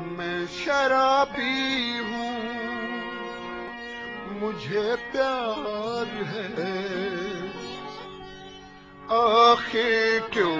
मैं शराबी हूँ। मुझे प्यार है। आखिर क्यों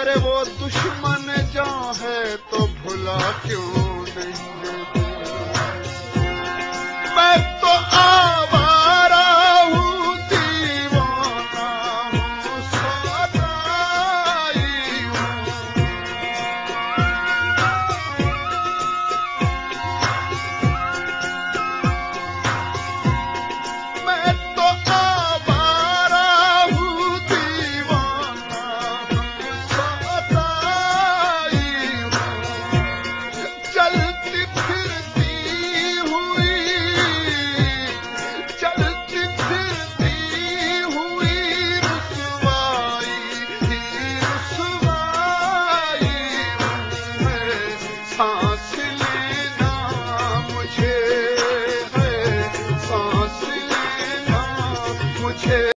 अरे वो दुश्मन जो है तो भुला क्यों?